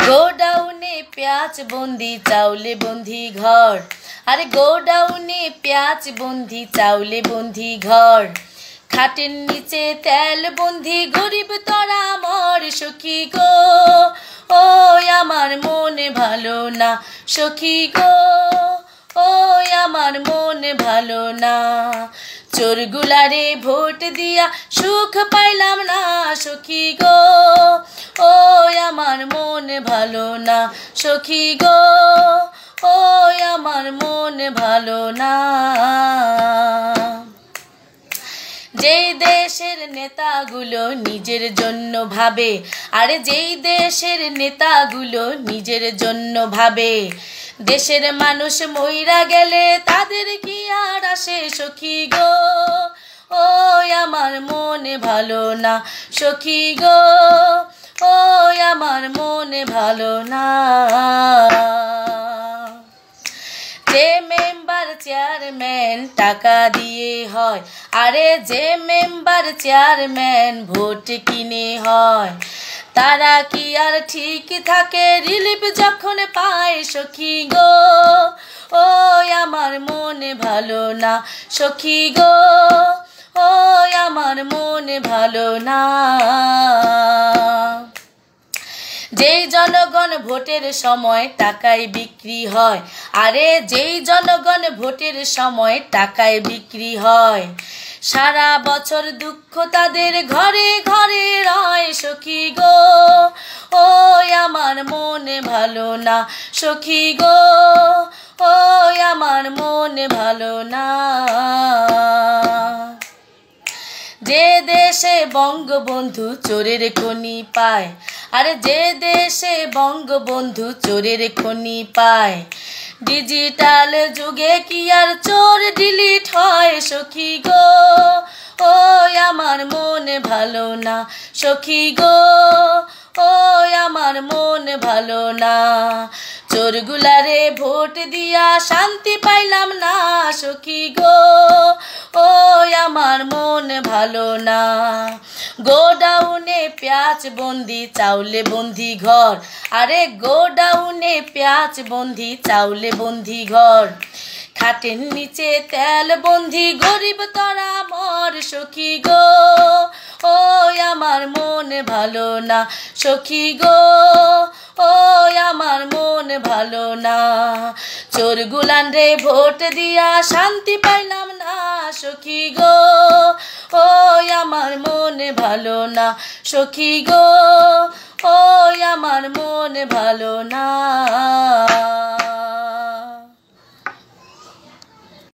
গোডাউনে পেঁয়াজ বন্দি, চাউলে বন্দি ঘর। আরে গোডাউনে পেঁয়াজ বন্দি, চাউলে বন্দি ঘর। খাটের নিচে তেল বন্দি, গরিব তরা মর সখী গো। ও আমার মনে ভালো না সখী গো। ও আমার মনে ভালো না। চোরগুলারে ভোট দিয়া সুখ পাইলাম না সখী গো। ভালো না, সখী গো। ও আমার মন ভালো না। যেই দেশের নেতাগুলো নিজের জন্য ভাবে, আরে যেই দেশের নেতাগুলো নিজের জন্য ভাবে, দেশের মানুষ মইরা গেলে তাদের কি আর আসে, সখী গো? ও আমার মনে ভালো না, সখী গো। আমার মনে ভালো না। যে মেম্বার চেয়ারম্যান টাকা দিয়ে হয়, আরে যে মেম্বার চেয়ারম্যান ভোট কিনে হয়, তারা কি আর ঠিক থাকে? রিলিফ যখন পায় সখী গো ও আমার মনে ভালো না সখী গো ও আমার মনে ভালো না। যেই জনগণ ভোটের সময় টাকায় বিক্রি হয়, আরে যেই জনগণ ভোটের সময় টাকায় বিক্রি হয়, সারা বছর দুঃখ তাদের ঘরে ঘরে রয় সখী গো। ও আমার মনে ভালো না সখী গো ও আমার মনে দেশে বঙ্গবন্ধু চোরের খনি পায়। আরে যে দেশে বঙ্গবন্ধু চোরের খনি পায়। ডিজিটাল যুগে কি আর চোর ডিলিট হয় সখী গো? ও আমার মনে ভালো না সখী গো। ও আমার মন ভালো না। চোরগুলারে ভোট দিয়া শান্তি পাইলাম না সখী গো। ও আমার মন ভালো না। গোডাউনে পেঁয়াজ বন্দি, চাউলে বন্দি ঘর। আরে গোডাউনে পেঁয়াজ বন্দি, চাউলে বন্দি ঘর। খাটের নিচে তেল বন্দি, গরিব তরা মর সখী গো। ও আমার মন ভালো না সখী গো। ও আমার মন ভালো না। চোর গুলান রে ভোট দিয়া শান্তি পাইলাম সখী গো ও আমার মনে ভালো না। সখী গো ও আমার মনে ভালো না।